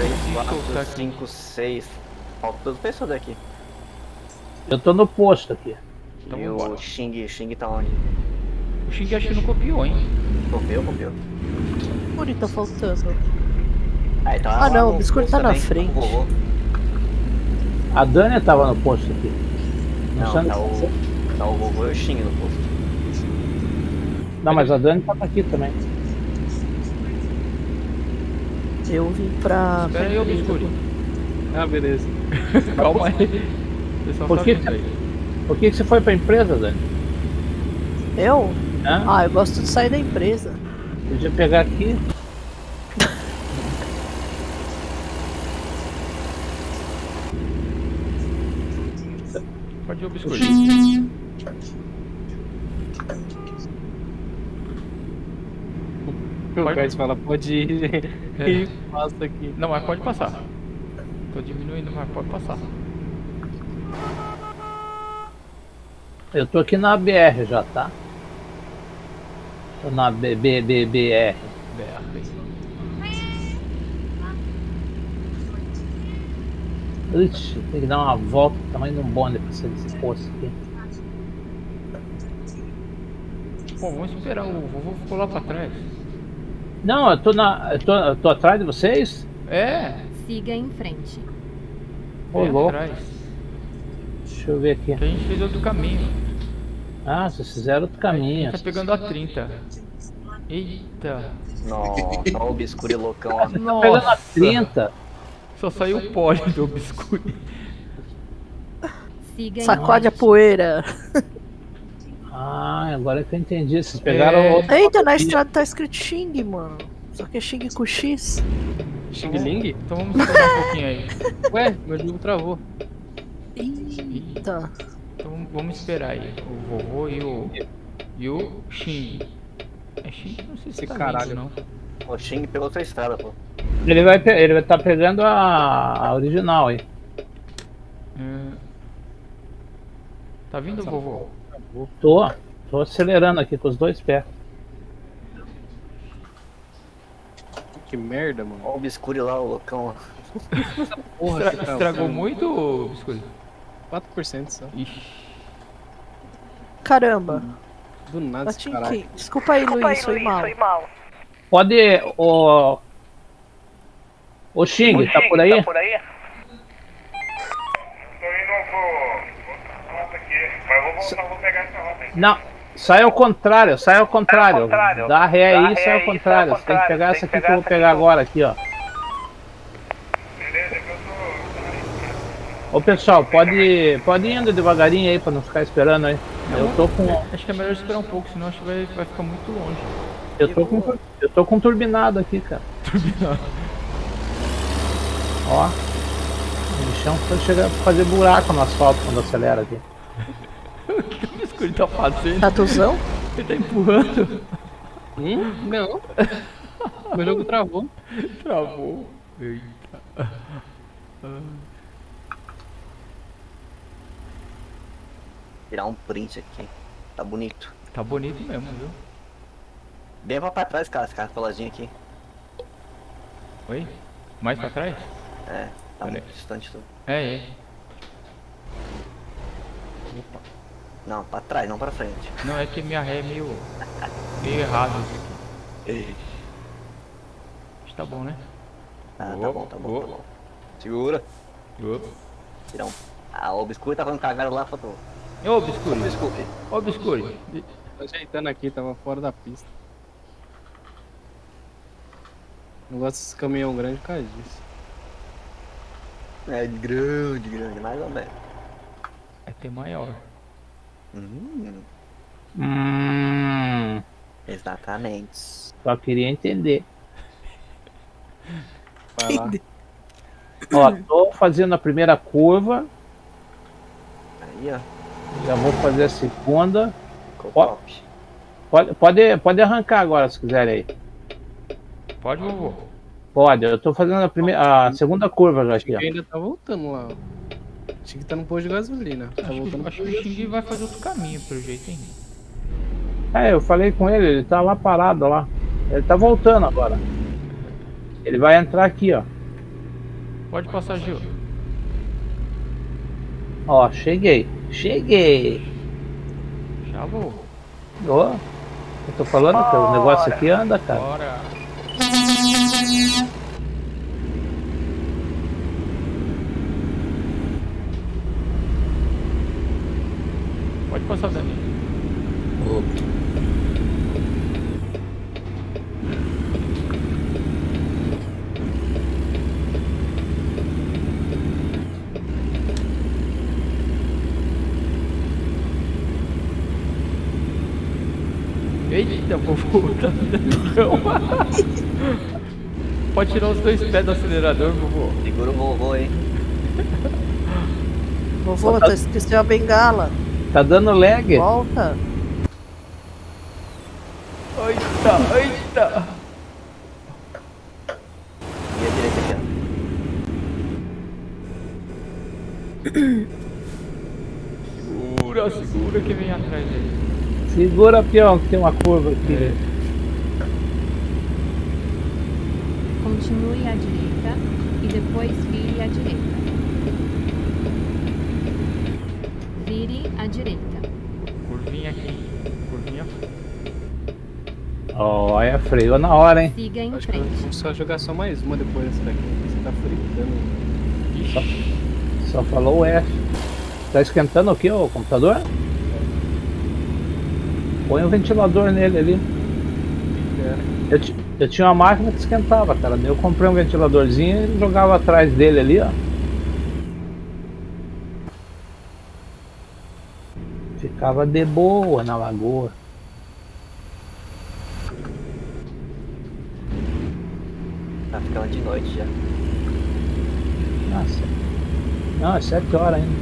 3, Deixa eu voltar 4, aqui. 5, 6. Falta duas pessoas aqui. Eu tô no posto aqui. Então e o. Xing, Xing tá onde? O Xing acho que não copiou, hein? Copiou, copiou. Onde tá faltando? Ah, então Ah, não, o biscoito tá na também, frente. A Dani tava no posto aqui. Não, sabe- tá o, tá o vovô e o Xing no posto. Não, mas a Dani tava aqui também. Eu vim pra. Espera aí, ô pra biscoito. Ah, beleza. Calma aí. O pessoal Por tá que aí. Por que, que você foi pra empresa, Dani? Eu? Hã? Ah, eu gosto de sair da empresa. Podia pegar aqui. Pode ir o biscoito. Pode- Kurt fala, pode ir. É. E passa aqui. Não, mas pode passar. Tô diminuindo, mas pode passar. Eu tô aqui na BR já, tá? Tô na BBBR. BR. Ixi, tem que dar uma volta do tamanho de um bonde pra sair desse posto aqui. Bom, vamos esperar. O vovô ficou lá pra trás. Não, eu tô na. Eu tô, eu tô atrás de vocês? É, Siga em frente. Ô, bem louco. Deixa eu ver aqui. Que a gente fez outro caminho. Ah, vocês fizeram outro A caminho. gente tá pegando a 30. Eita. Nossa, olha o biscoito loucão, ó. Pegando a Nossa. 30. Só saiu o pó do biscoito. Siga Sacode a poeira. Ah, agora que eu entendi. Vocês pegaram É. outro. Eita, na estrada tá escrito Xing, mano. Só que é Xing com X. Xing Ling? Então vamos esperar um pouquinho aí. Ué, meu jogo travou. Eita. Então vamos- esperar aí. O vovô e o. E o Xing. É Xing? Não sei se Esse tá caralho. não. O Xing pegou outra estrada, pô. Ele vai, pe- ele vai estar pegando a, a original aí. É. Tá vindo, vovô? Tô, tô acelerando aqui com os dois pés. Que merda, mano. Olha o biscoito lá, o loucão, ó. Porra, Estra- que travou. estragou muito, biscoito? 4% só. Ixi. Caramba. Do nada esse caralho. Desculpa aí, Luiz, foi mal. Pode. O. O Xing, tá por aí? Tô indo pro. Rota aqui. Mas eu vou voltar, vou pegar essa rota aí. Não, sai ao contrário, sai ao contrário. contrário. Dá ré Dá aí, ré sai ao aí, sai ao contrário. Você tem que contrário. pegar Tem essa aqui que eu vou pegar agora aqui, ó. Beleza, que eu tô. Ô pessoal, pode, pode ir indo devagarinho aí pra não ficar esperando aí. Eu tô com. Acho que é melhor esperar um pouco, senão acho que vai, vai ficar muito longe. Eu tô com. Eu tô com turbinado aqui, cara. Ó. O bichão foi chegar a fazer buraco no asfalto quando acelera aqui. O que o biscoito tá fazendo? Tatuzão? Ele tá empurrando. Hum? Não. meu jogo travou. Travou. Eita. Tirar um print aqui. Tá bonito. Tá bonito mesmo, viu? Bem pra, pra trás, cara, esse cara coladinho aqui. Oi? Mais pra trás? É, tá Olha. muito distante tudo. É, é. Não, pra trás, não pra frente. Não, é que minha ré é meio. meio errado isso aqui. Acho que tá bom, né? Ah, tá Boa, bom, tá bom, boa. tá bom. Segura. Um. Ah, o biscoito tá falando cagado lá, faltou. Ô, biscoito. Desculpe. Ô, biscoito. Tô ajeitando aqui, tava fora da pista. Não gosto desse caminhão grande por causa disso. É grande, grande, mais ou menos. É ter maior. Hum, Hum. exatamente. Só queria entender. Vai lá. Ó, tô fazendo a primeira curva. Aí, ó. Já vou fazer a segunda. Ficou Ó. top. Pode, pode, pode arrancar agora se quiserem aí. Pode, vovô? Pode, eu tô fazendo a, primeira, a segunda curva já aqui, ó. Xing ainda tá voltando lá. Xing tá no posto de gasolina. Tá Acho voltando que, acho que o Xing vai fazer outro caminho, pelo jeito, hein? É, eu falei com ele, ele tá lá parado lá. Ele tá voltando agora. Ele vai entrar aqui, ó. Pode passar, Gil. Ó, cheguei. Cheguei. Já vou. Ó. Eu tô falando que o negócio aqui anda, cara. Bora. Passar, Dani. Eita, vovô, tá. Pode tirar os dois pés do acelerador, vovô. Segura o vovô, hein? Vovô, tu esqueceu a bengala. Tá dando lag. Volta. Eita, eita. E a direita aqui, Segura, segura que vem atrás dele. Segura, peão, que tem uma curva aqui. Continue à direita e depois vire à direita. Vire à direita. Curvinha aqui. Curvinha. Olha, freou na hora, hein? Siga em Acho frente. vou só jogar só mais uma depois dessa daqui. Você tá fritando. Só falou o F. Tá esquentando aqui o computador? Põe o ventilador nele ali. Eu, eu tinha uma máquina que esquentava, cara. Eu comprei um ventiladorzinho e jogava atrás dele ali, ó. Ficava de boa na lagoa. Tá ficando de noite já. Nossa. Não, é 7 horas ainda.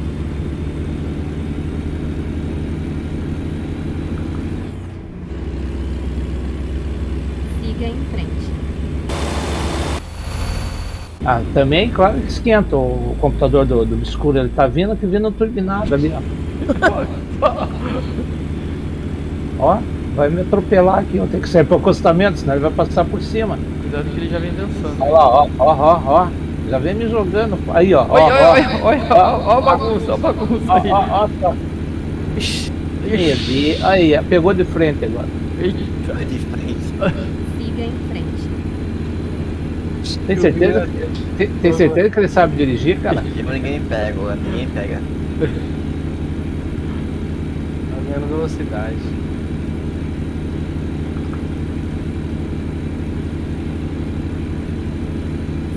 Siga em frente. Ah, também, claro que esquenta o computador do, do obscuro. Ele tá vindo que vindo turbinado ali, ó. ó, vai me atropelar aqui. Eu tenho que sair pro acostamento, senão ele vai passar por cima. Cuidado que ele já vem dançando. Olha lá, ó, ó, ó, ó. Já vem me jogando. Aí, ó, ó, Olha, ó. olha, olha a bagunça, olha a bagunça Ó, aí. ó, ó, ó. Aí, Aí, aí, pegou de frente agora. Eita. É de frente. Siga em frente. Tem certeza, tem, tem certeza que ele sabe dirigir, cara? Ninguém pega, ó, ninguém pega. Ganhando velocidade.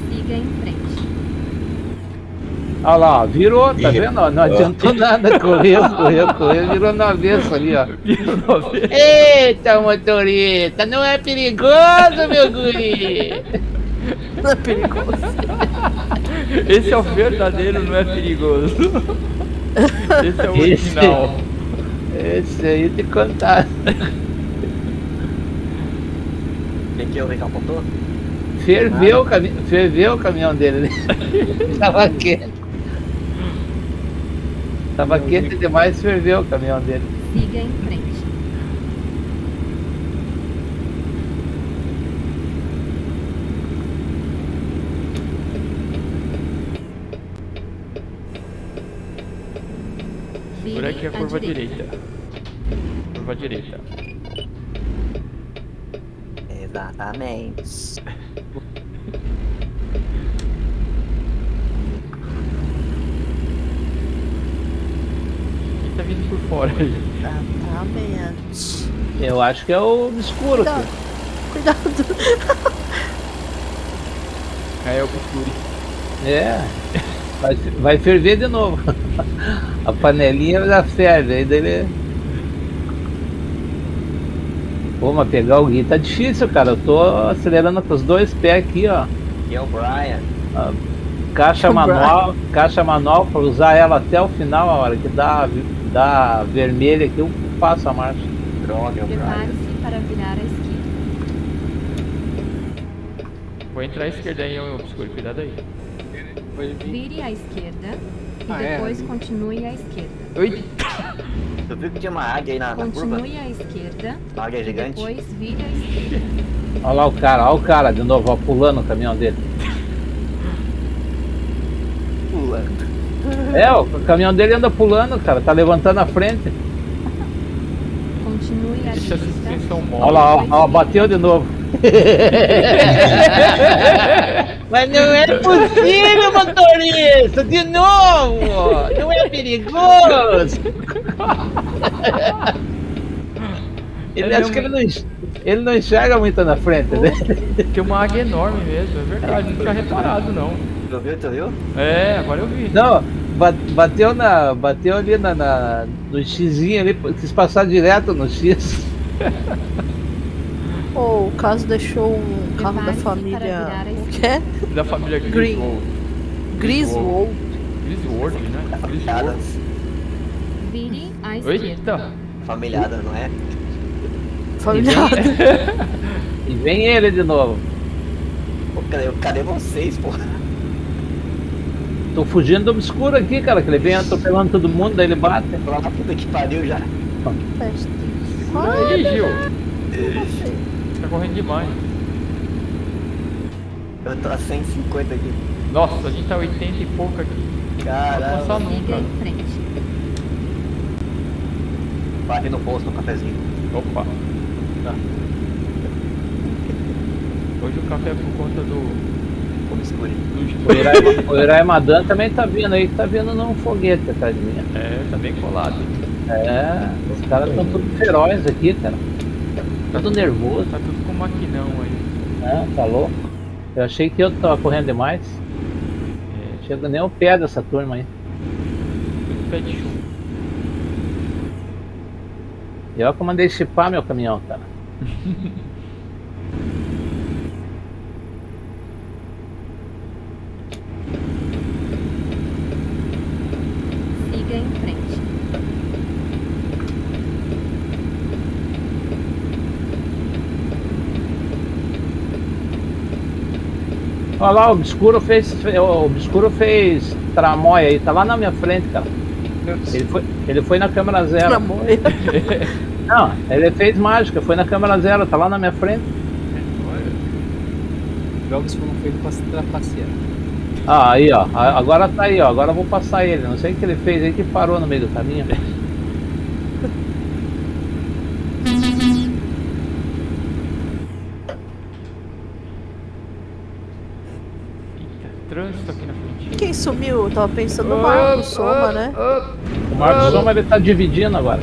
Siga em frente. Olha lá, ó, virou, tá vendo? ó? Não adiantou nada, correu, correu, correu, virou no avesso ali, ó. Eita, motorista, não é perigoso, meu guri? Não é perigoso. Esse é o verdadeiro, não é perigoso. Esse é o original. Esse aí te contar. Quem que é o que apontou? Ferveu o, cami ferveu o caminhão dele. Tava quente. Tava quente demais, ferveu o caminhão dele. Siga em frente. Por aqui é a curva direita. Curva direita. Exatamente. Quem tá vindo por fora aí? Exatamente. Eu acho que é o obscuro. Cuidado. filho. Cuidado. Caio Obscuri. É. Vai, vai ferver de novo. A panelinha já ferve, aí dele. Pô, mas pegar o Gui tá difícil, cara. Eu tô acelerando com os dois pés aqui, ó. Aqui é o Brian. Caixa O manual, caixa manual para usar ela até o final, a hora que dá, dá vermelha aqui, eu passo a marcha. Droga, é o Brian. Para virar à esquerda. Vou entrar à esquerda aí, ô Obscuri. Cuidado aí. Vire à esquerda e Ah, é, depois ali. continue à esquerda. Oi! Tu viu que tinha uma águia aí na, na curva? Continue à esquerda Uma águia gigante? depois vire à esquerda. Olha lá o cara, olha o cara de novo, ó, pulando o caminhão dele. É, o caminhão dele anda pulando, cara. Tá levantando a frente. Continue a Deixa a pista. suspensão Olha lá, ó, ó, bateu de novo. Mas não é possível, motorista! De novo! Não é perigoso! Ele, Ele acho é que ele não, ele não enxerga muito na frente, né? Tem uma águia enorme mesmo, é verdade, não tinha reparado não. Tu viu, tu viu? É, agora eu vi. Não, ba- bateu, na, bateu ali na, na- no xizinho ali, quis passar direto no X. Ou o caso deixou um carro da família. A que é? Da família Green. Griswold. Griswold. Griswold, né? Familiada. Griswold. Vire à esquerda. Eita! Familiada, não é? Familiar. E vem ele de novo. Pô, cadê, cadê vocês, pô? Tô fugindo do obscuro aqui, cara, que ele vem atropelando todo mundo, daí ele bate. Tô lá na puta que pariu já. Festa. Segura aí, Gil. Tá correndo demais. Eu tô a 150 aqui. Nossa, a gente tá 80 e pouco aqui. Não vai Caralho. passar Siga nunca. em frente. Bate no posto um cafezinho. Opa. Tá. Hoje o café é por conta do. Como escuro. O Irai Madan também tá vindo aí, tá vindo num foguete atrás de mim. É, tá bem colado. É, os caras estão todos ferozes aqui, cara. Tudo nervoso, Tá tudo com maquinão aí. né? Tá louco. Eu achei que eu tava correndo demais. É, Chega nem o pé dessa turma aí. pé de chuva. Eu que mandei chipar meu caminhão, cara. Siga em frente. Olha lá, o Obscuro fez. fe- O Obscuro fez tramóia aí, tá lá na minha frente, cara. Ele foi, ele foi na câmera zero. Tramóia. Não, ele fez mágica, foi na câmera zero, tá lá na minha frente. Jogos foram feitos pra se trapacear. Ah, aí ó, agora tá aí ó, agora eu vou passar ele. Não sei o que ele fez aí que parou no meio do caminho. Eita, trânsito aqui na frente. Quem sumiu? Eu tava pensando no Marco Soma, né? O Marcos Soma ele tá dividindo agora.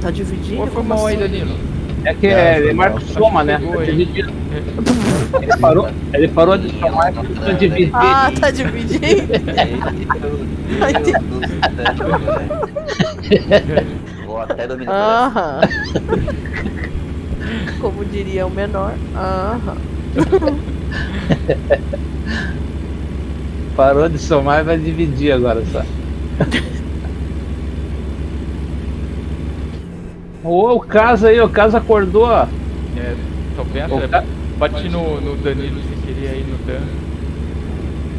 Tá dividindo? Ou foi Como mal aí, assim? Danilo? É que é, ele Marcos Soma, né? Tá aí. dividindo. Ele parou, ele parou de somar e tá dividindo. Ah, tá dividindo? Meu Deus do céu, velho. Vou até dominar. Aham. Como diria o menor. Aham. Parou de somar e vai dividir agora só. Ô, o caso aí, o caso acordou, ó. É, tô bem Ô, atrás. ca- Bati no, no Danilo sem querer aí no Dan.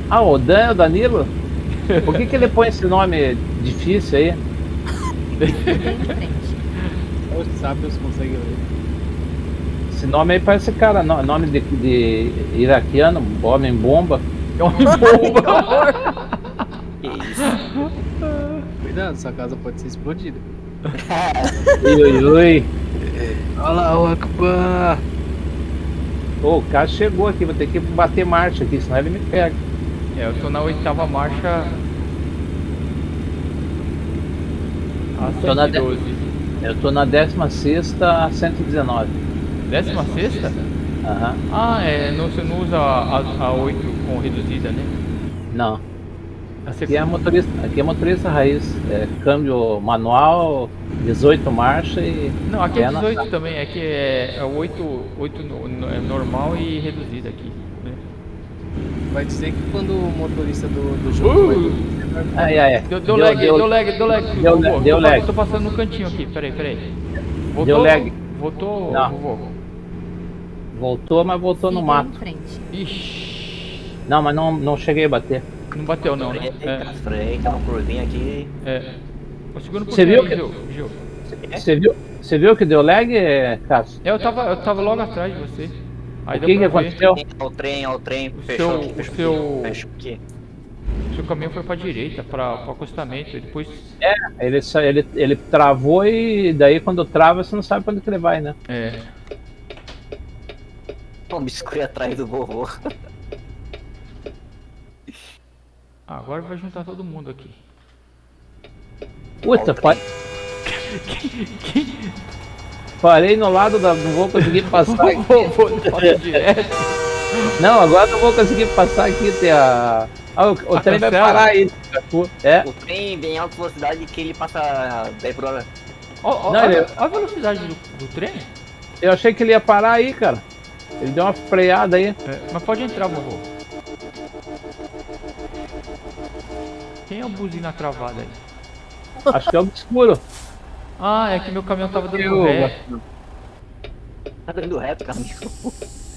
Ah, o Dan é o Danilo? Por que, que ele põe esse nome difícil aí? Os sábios conseguem ler. Esse nome aí parece cara, no- nome de, de iraquiano, homem bomba. É um bomba. Que isso? Cuidado, sua casa pode ser explodida. Ui, ui, ui. Olha lá, o Akbar! Ô, o cara chegou aqui, vou ter que bater marcha aqui, senão ele me pega. É, eu tô na oitava marcha. A Tô na de- 112. Eu tô na 16 a 119. Décima sexta? Aham. Ah, é, não, você não usa a, a 8 com reduzida, né? Não. Aqui é motorista, aqui é motorista raiz. É câmbio manual, 18 marcha e. Não, aqui é pé na- 18 também, é que é, é 8, 8 no, no- é normal e reduzida aqui. Né? Vai dizer que quando o motorista do, do jogo vai Uh, Ai, ai, ai. deu, deu, lag, deu, lag, deu lag. deu vovô. lag, deu tô, lag. Tô passando no cantinho aqui, peraí, peraí. Voltou, Deu lag. Voltou, Não. vovô? Voltou, mas voltou no Siga mato. em frente. Ixi, Não, mas não, não cheguei a bater. não bateu não, né? Freio, tem uma curvinha aqui. É, é. Segura um Você viu aí, que- Gil, Gil. Você viu, você viu que deu lag, Cássio? Eu tava, eu tava logo atrás de você. Aí O que que aconteceu? Ao trem, ao trem, O fechou seu- aqui, o fechou seu- fechou aqui. Seu caminhão foi pra direita, pra, pro acostamento, e depois. Ele, só, ele, ele travou e daí quando trava você não sabe pra onde que ele vai, né? É. O biscoito atrás do vovô. Ah, agora vai juntar todo mundo aqui. Puta, pa... Parei no lado da. Não vou conseguir passar aqui. Pode direto. Não, agora não vou conseguir passar aqui. Tem a. Ah, o, o A trem vai cancela? parar aí. É. O trem vem em alta velocidade que ele passa 10 por hora. Ó, ó, Não, olha, ele- olha a velocidade do, do trem. Eu achei que ele ia parar aí, cara. Ele deu uma freada aí. É, mas pode entrar, vovô. Quem é o buzina travada aí? Acho que é obscuro. Ah, é que meu caminhão tava dando Eu- ré. Tá dando reto, caminhão.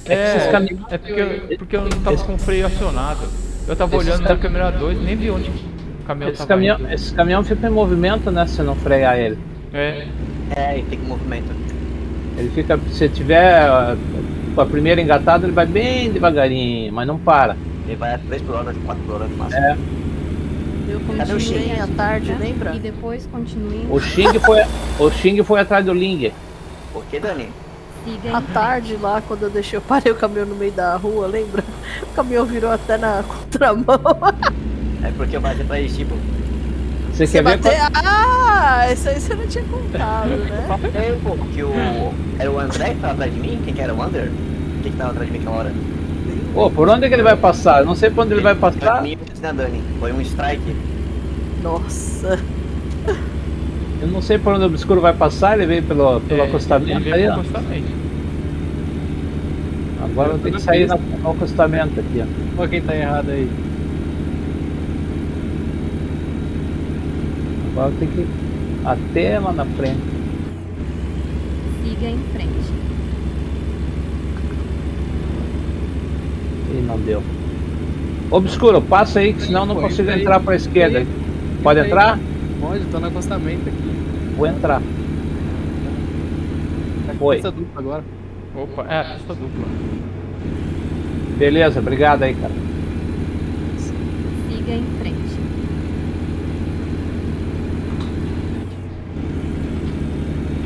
É, esses caminhões- é porque, eu- porque eu não tava com o freio acionado. Eu tava Esses olhando cam- na câmera 2, nem vi onde o caminhão Esse tava caminhão, indo. esse caminhão fica em movimento, né? Se não frear ele. É, É, e tem que movimento. Ele fica. Se tiver ah, com a primeira engatada, ele vai bem devagarinho, mas não para. Ele vai a 3 por hora, 4 por hora no máximo. É. Eu Cadê o continuei Xing? à tarde, lembra? E depois continue. O Xing foi, o Xing foi atrás do Ling. Por que, Dani? À tarde lá, quando eu deixei, eu parei o caminhão no meio da rua, lembra? O caminhão virou até na contramão. É porque eu bati atrás de tipo. Você Você quer ver? bater... Ah, isso aí você não tinha contado, né? É, pô, porque o. Era o André que tava atrás de mim? Quem que era o Under? Quem que tava atrás de mim aquela hora? Pô, por onde é que ele vai passar? Eu não sei por onde ele vai passar. na Dani. Foi um strike. Nossa. Eu não sei por onde o obscuro vai passar. Ele veio pelo, pelo é, acostamento ele veio pro acostamento. Agora eu tenho que sair na- no acostamento aqui, ó. Olha quem tá errado aí. Agora eu tenho que ir até lá na frente. Siga em frente. E não deu. Obscuro, passa aí, que senão eu não Pô, consigo entra aí. entrar pra esquerda. Entra Pode aí. entrar? Pode, tô no acostamento aqui. Vou entrar. Tá Foi. pista dupla agora. Opa, é a pista dupla. Beleza, obrigado aí, cara. Siga em frente.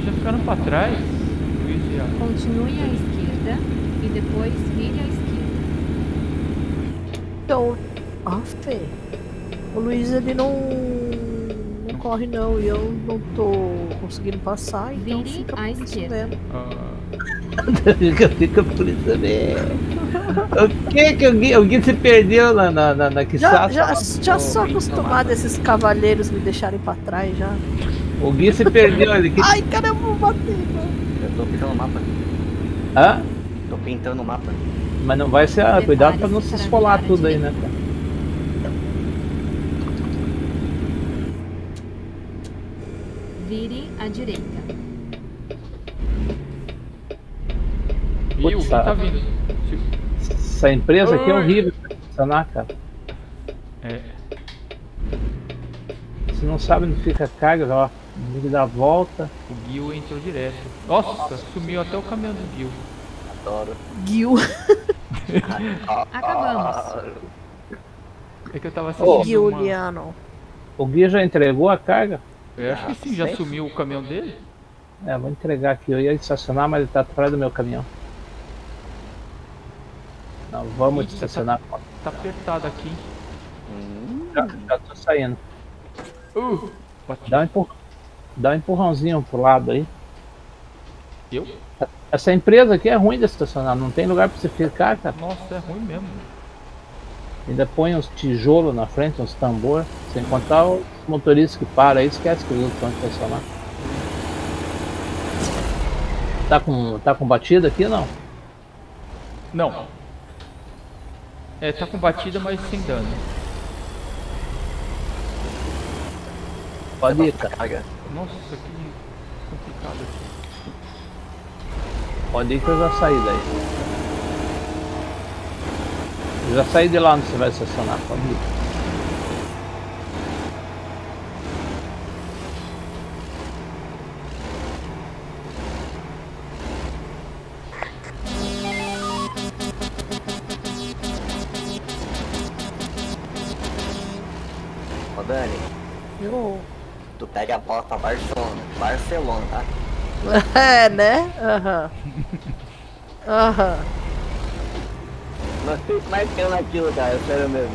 Já ficaram pra trás? A... Continue à esquerda e depois vire. Então, ah, Fê, o Luiz ele não, não corre não e eu não tô conseguindo passar, então Vire fica à por isso esquerda. mesmo. Ah, Fica, fica por isso mesmo. O que que o Gui, o Gui se perdeu na, na, na, na Já, Kissata? já, já Ô, sou acostumado a esses cavaleiros me deixarem pra trás já. O Gui se perdeu. Ele quis... Ai, caramba, eu vou bater, mano. Eu tô pintando o mapa. Hã? Tô pintando o mapa. Mas não vai ser. Ah, cuidado pra não se esfolar tudo aí, né? cara? Vire à direita. o Putz, que tá. tá vindo? Se- Essa empresa aqui é horrível pra funcionar, cara. É, Você não sabe onde fica a carga, ó. Tem que dar a volta. o Gil entrou direto. Nossa, sumiu até o caminhão do Gil. Adoro. Gil. Acabamos. É que eu tava assistindo uma... Giuliano. O Gui já entregou a carga? Eu acho que sim, já sumiu o caminhão dele. É, vou entregar aqui. Eu ia estacionar, mas ele tá atrás do meu caminhão. Não, vamos Ih, estacionar. Tá apertado aqui. Já, já tô saindo. Uh. Dá um, empur... Dá um empurrãozinho pro lado aí. Eu? Essa empresa aqui é ruim de estacionar, não tem lugar pra você ficar, cara. Nossa, é ruim mesmo. Ainda põe uns tijolos na frente, uns tambor. Sem contar os motoristas que param aí, esquece que os outros vão estacionar. Tá com, tá com batida aqui não? Não. É, tá com batida, mas sem dano. Pode ir, cara. Nossa, que complicado aqui. Pode ir que eu já saí daí. Eu já saí de lá onde você vai estacionar, pode ir. Ô Dani, Eu... tu pega a pra Barcelona. Barcelona, tá? É, né? Aham. Aham. Nós mais caiu naquilo, cara, sério mesmo.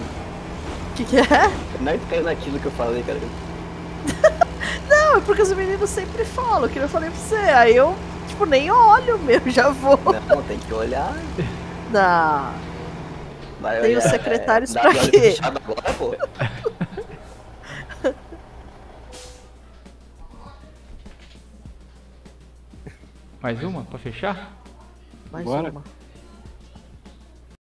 O que, que é? Nós caiu naquilo que eu falei, cara. Não, é porque os meninos sempre falam, que eu falei pra você. Aí eu, tipo, nem olho mesmo, já vou. Não, tem que olhar. Não. Vai Tem os secretários dá pra quê? agora, pô. Mais uma pra fechar? Mais Bora. uma.